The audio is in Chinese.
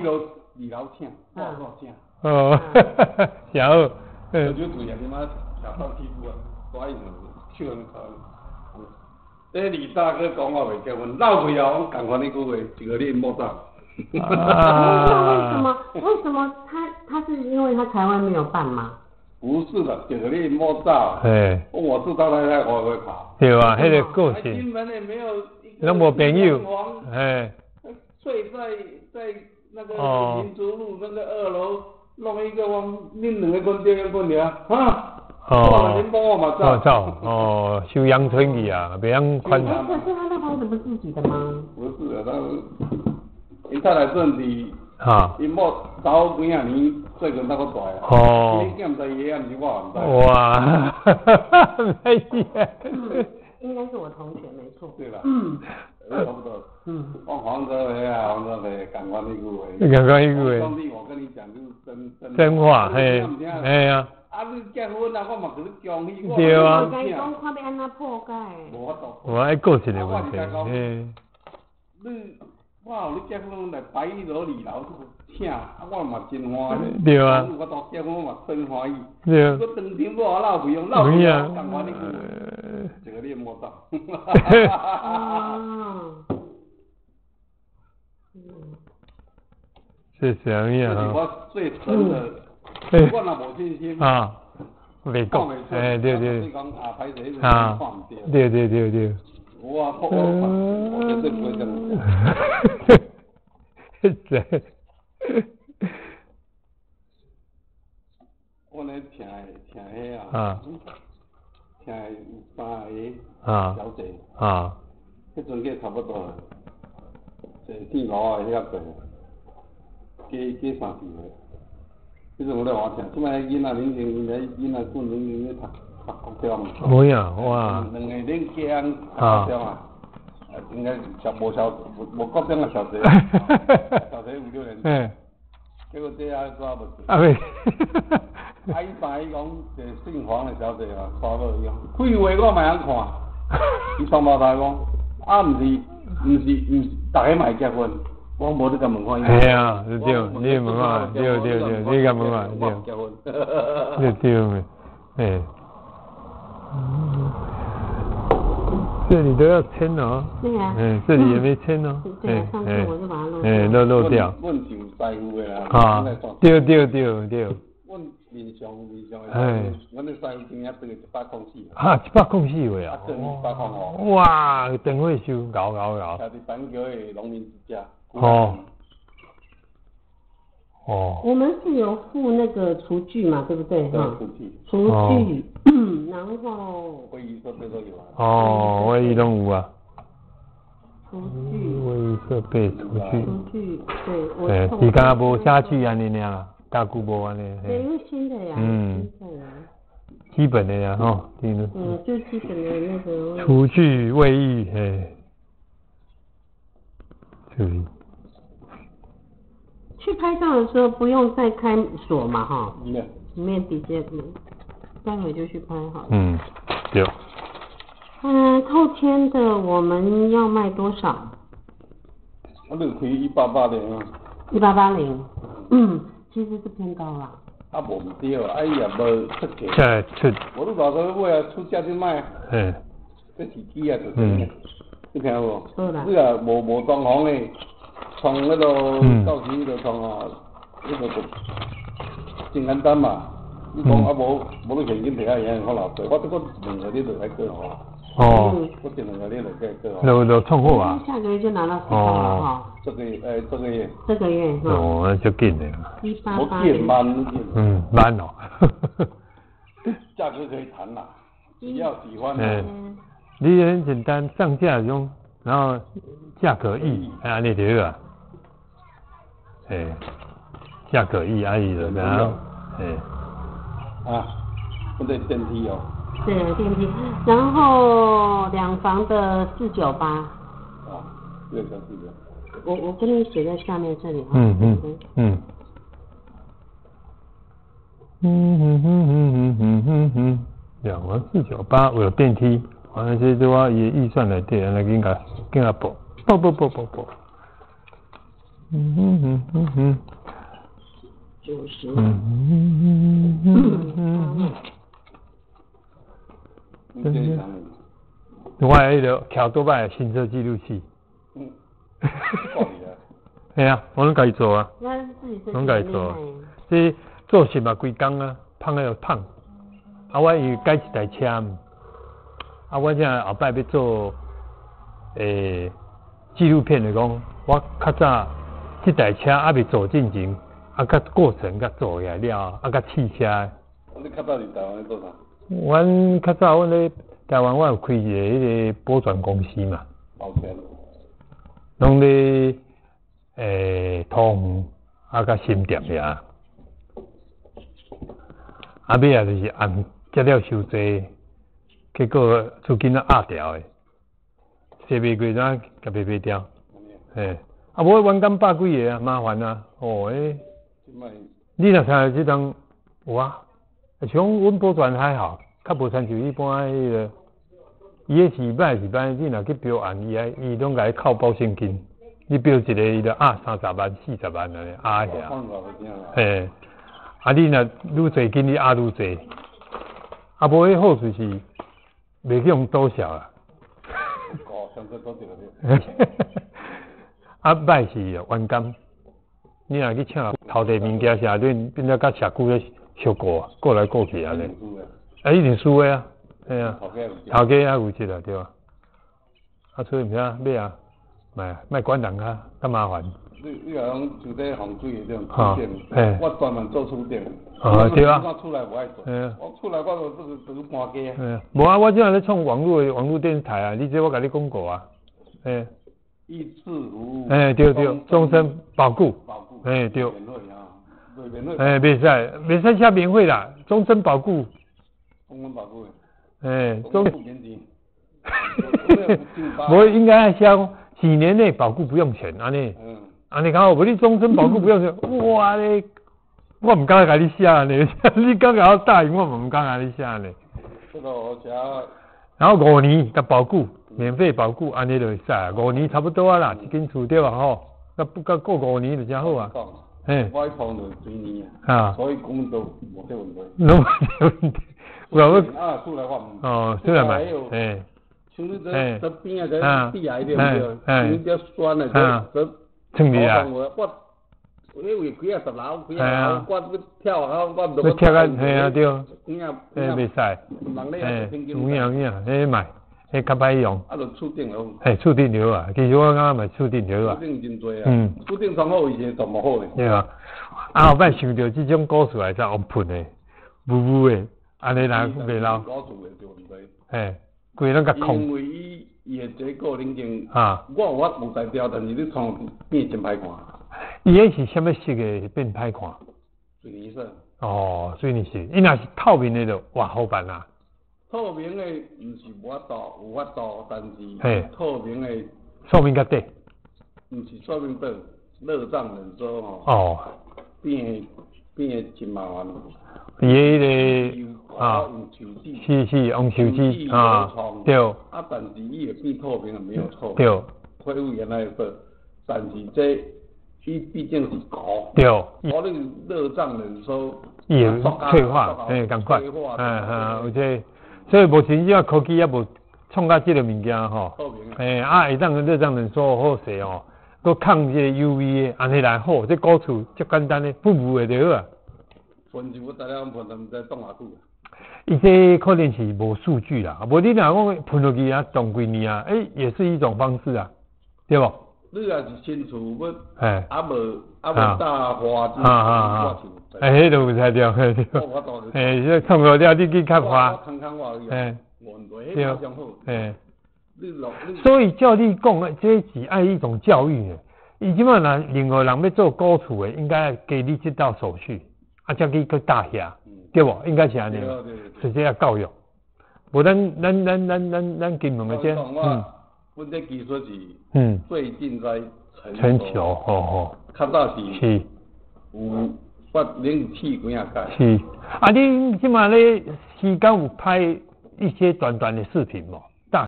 一楼二楼请，报告请。哦，小二，有嗯，就注意啊，你妈小到欺负啊，大一点，手很高。这李大哥讲话袂结婚，闹开啊，我共款你句话，一个你莫走。那为什啊，么？为什么他他是因为他台湾没有办吗？不是的，一个你莫走。嘿，我是到那来我会跑。对啊，迄个个哎金性，门也没有一个拢无朋友凤凰，嘿，睡在在那个哦民族路那个二楼弄一个我恁两个滚电滚俩，哈，我哦您，帮我嘛哦，走。走，哦，修阳春去啊，袂晓宽哎，敞，可是他那房子不是自己的吗？不是啊，他因太太阵地，哈，因某走几啊年，最近那个大啊。哦你兼在爷，毋是我唔知。哇，没呀，嗯，应该是我同学，没错。对吧，嗯。嗯，我黄泽培啊，黄泽培，赶快兄弟，我跟你讲，就是真真真话，嘿。啊，啊，你结婚啊，我嘛给你恭喜。我对啊。我跟你讲，看要安怎破解。无法度。我爱个性的问题，嘿，你，我后你结婚来摆一楼二楼，请，啊，我嘛真欢喜。对啊。我到结婚我嘛真欢喜。对啊。我，当天我老费用，老费对啊用，赶快你句这个你也莫走。哦。嗯，是这样这是呀，我最深的，嘿我若无信心，啊，袂讲。哎，对对你，讲啊，歹势，啊看唔对。对对对对。我我我我绝对不会这样讲。对，我来听的听迄啊啊，听的有三个啊。小姐，啊，迄阵计差不多，坐四五个遐过，加加三四个。迄阵我咧话听，即摆囡仔年轻，现在囡仔滚年轻咧读读国中。好呀，哇，两个恁家人读国中啊，啊，应该小无小小学，小学五六年级，嗯，结果这下抓无去。啊喂，啊，伊爸伊讲，一个姓黄的小姐啊，刷到伊讲，废话我嘛通看。伊双胞胎讲，啊，毋是，毋是，毋是，逐个嘛会结婚。我无你甲问看伊。嘿啊对对你问看对对对你甲问看对结婚。对对的，哎，这里都要签哦，对啊。嗯，这里也没签哦，对啊，上次我就把它漏哎，掉。漏漏掉，阮是有在乎的啦。啊，对对对对，阮面上面上的哎，阮咧师傅今仔对一百空四，哈，一百空四位啊一百哇，电话收搞搞搞，板桥的农民之家。哦。哦，我们是有付那个厨具嘛，对不对？对，厨具，嗯然后会议设备都有啊。哦，我一拢有啊，厨具，卫浴设备厨具，厨具，对，我哎，送是敢若无家具安尼尔啦，家具无安尼，因为新的呀，嗯。新的呀，基本的呀吼，比如嗯，就基本的那个，厨具、卫浴，嘿，去拍照的时候不用再开锁嘛，哈，没有，里面直接，嗯，待会就去拍好了。嗯，有，嗯，透天的我们要卖多少？我就开一八八零啊，一八八零，嗯，其实是偏高啦。啊无毋对，啊伊也无出价，再出，无你偌少买啊出价就卖，嘿，这是机啊就是嗯。的，你听有无？好啦你啊无无装潢的，创迄落嗯。到时迄落创啊，迄个就真简单嘛。你讲嗯啊无无你现金摕啊现我老贵，我这个两个你就来过吼，哦，嗯，我这两个你就来过吼。都都创货啊，下个月就拿到十号了哈，这个月诶，这个月。这个月哈，哦，那就紧的，一八我八零，见慢一点，嗯，慢哦，价格可以谈啦，只要喜欢的。嗯。嗯，你很简单，上架中，然后价格易，哎，安尼就好啊，哎，价可议，阿姨就然后，哎，啊，不对，电梯哦，对，电梯，然后两房的四九八，啊，六小时的，我我跟你写在下面这里哈，嗯嗯嗯。嗯。嗯哼哼哼哼哼哼哼，两万四九八有电梯，完了这都要也预算来对，来给他给他补，补补补补补。嗯嗯嗯嗯嗯嗯嗯嗯你这是啥物？嗯，我迄个桥多摆的行车记录器，嗯，告你啊！系啊，我拢家己做啊。那是自己设计拢家己做很厉害这做事嘛，规工啊，胖个就胖。啊，我又改一台车嘛，啊，我现在后摆要做诶纪录片的讲，我较早这台车还未做进前，啊，甲过程甲做起来了，啊，甲汽车的。你较早伫台湾咧做啥？阮较早阮咧台湾，我有开一个迄个保全公司嘛，保全。拢咧诶桃园啊，甲新店遐。啊尾啊，就是按接了收济，结果厝囡仔压掉诶，洗袂过怎甲卖袂掉，嘿，啊无冤感百几个啊，麻烦啊，哦诶，你若参即种有啊，像阮保全还好，较无参像一般迄、个，伊迄是歹是歹，你若去标案，伊啊伊拢甲你扣保险金，你标一个伊就压三十万、四十万安尼压遐。嘿，啊，你若愈侪金你压愈侪，啊，无迄好处是袂去用多少啊。哦，上课做着了。啊，歹是冤感，你若去请头地物件啥，你变做甲社区咧相过啊，过来过去安尼，啊，一定输诶啊，嘿啊，头家有钱头家还有一啊对啊？啊，所以毋知影买啊，卖卖管人啊，较麻烦。你你若讲就咧防水的这种啊出店，我专门做出店。啊对啊我出来无爱做嘿啊，我出来我就这个这个搬家啊。嗯，无啊，我即下咧创网络的网络电视台啊，你这我甲你讲过啊，诶、一次服务。诶、对对，终身保固，保护。嘿对免费啊，对免费。诶、袂使袂使写免费啦，终身保固，终身保护的。诶、中终，不免钱。我应该写讲几年内保固不用钱，安尼，嗯，安尼讲好，无你终身保固不用钱，哇咧，我毋敢甲你写安尼，你敢甲我答应，我嘛毋敢甲你写安尼。这个我写然后五年甲保固，免费保固，安尼就会使啊，五年差不多啊啦，一间厝对啊吼，甲不甲过五年就真好啊，讲，嘿，我一放就几年啊。啊，，所以讲都无这问题。拢没问题，啊，出来话唔。哦，虽然买还有，嘿，像你嘿。这这边啊，啊。这壁癌对不对？嘿像你这酸的啊。这这。剩你啊，我我我因为几啊十楼，几嘿啊。啊楼，我要跳啊，我唔要跳啊，嘿啊对，影嘿袂使，人咧嘿也听，有影有影，嘿买，嘿较歹用，啊，就厝顶咯，嘿厝顶流啊，其实我感觉嘛厝顶流厝啊，顶真多啊嗯，厝顶窗好，伊是做无好咧。对啊，啊后摆想到即种故事来才用喷的，雾雾的，安尼人袂捞，搞厝的就问题，嘿，规拢甲空因为伊伊的结构恁经，啊。我有我无才调，但是你创变真歹看，伊迄是什么色的变歹看？水泥色。哦，水泥色，伊若是透明的就哇好办啦。透明的毋是无法度，有法度，但嘿。是透明的寿命较短。毋是透明短，热胀冷缩吼，哦，变的变的真麻烦。伊迄有个啊，是是用手机啊，对。啊，但是伊会变透明，没有错，对。恢复原来的色，但是这伊毕竟是高，对，高你热胀冷缩，也退化，嘿，共款，退化，嗯嗯，有这，所以目前即个科技也无创到即个物件吼，诶啊会当热胀冷缩好势哦，佮抗这个 UV 的，安尼来好，这古厝足简单的，不雾的就好啊。分就我大家喷，他们在动哪久？伊这可能是无数据啦，无你若讲喷落去啊，冻几年啊，诶、也是一种方式啊，对不？你若是新厝要哎，啊无啊啊无搭花枝啊啊啊我就，哎，迄都有才对，嘿对我。我倒是，诶，这创作了你去较我花，哎对迄非常好，诶，你老你所以照你讲的，这是爱一种教育的。伊即满人任何人要做高厝的，应该给你这道手续，啊，才去去搭下，嗯对不？应该是安尼。直接要教育。无咱咱咱咱咱咱金门的这，嗯阮这技术是嗯，最近在全球，吼吼，较早是是。有发冷气几啊届，是，啊，你即马咧时间有拍一些短短的视频无？